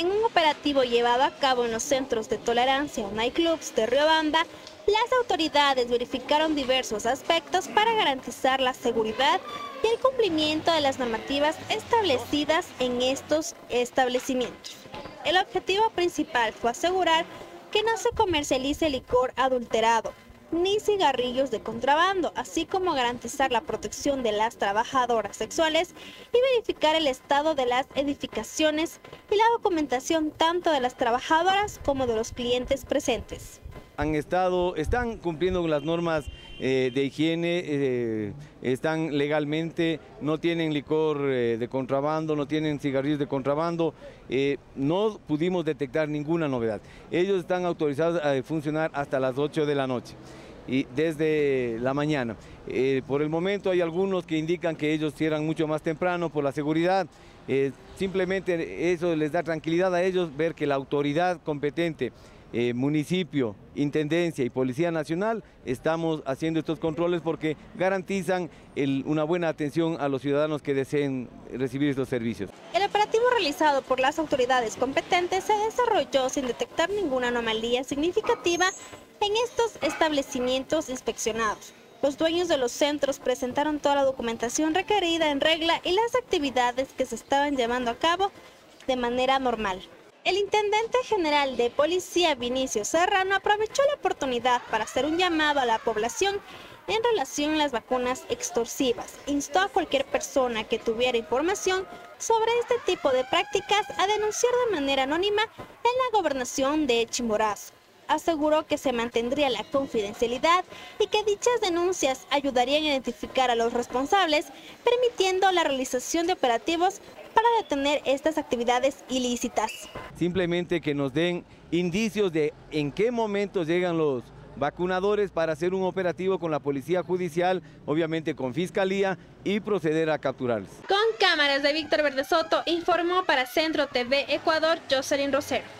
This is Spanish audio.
En un operativo llevado a cabo en los centros de tolerancia o nightclubs de Riobamba, las autoridades verificaron diversos aspectos para garantizar la seguridad y el cumplimiento de las normativas establecidas en estos establecimientos. El objetivo principal fue asegurar que no se comercialice licor adulterado, ni cigarrillos de contrabando, así como garantizar la protección de las trabajadoras sexuales y verificar el estado de las edificaciones y la documentación tanto de las trabajadoras como de los clientes presentes han estado, están cumpliendo con las normas eh, de higiene, eh, están legalmente, no tienen licor eh, de contrabando, no tienen cigarrillos de contrabando, no pudimos detectar ninguna novedad. Ellos están autorizados a funcionar hasta las 8 de la noche y desde la mañana. por el momento hay algunos que indican que ellos cierran mucho más temprano por la seguridad. simplemente eso les da tranquilidad a ellos ver que la autoridad competente eh, municipio, intendencia y Policía Nacional estamos haciendo estos controles porque garantizan una buena atención a los ciudadanos que deseen recibir estos servicios. El operativo realizado por las autoridades competentes se desarrolló sin detectar ninguna anomalía significativa en estos establecimientos inspeccionados. Los dueños de los centros presentaron toda la documentación requerida en regla y las actividades que se estaban llevando a cabo de manera normal. El intendente general de policía Vinicio Serrano aprovechó la oportunidad para hacer un llamado a la población en relación a las vacunas extorsivas. Instó a cualquier persona que tuviera información sobre este tipo de prácticas a denunciar de manera anónima en la gobernación de Chimborazo. Aseguró que se mantendría la confidencialidad y que dichas denuncias ayudarían a identificar a los responsables, permitiendo la realización de operativos para detener estas actividades ilícitas. Simplemente que nos den indicios de en qué momento llegan los vacunadores para hacer un operativo con la Policía Judicial, obviamente con Fiscalía, y proceder a capturarlos. Con cámaras de Víctor Verdesoto, informó para Centro TV Ecuador Jocelyn Rosero.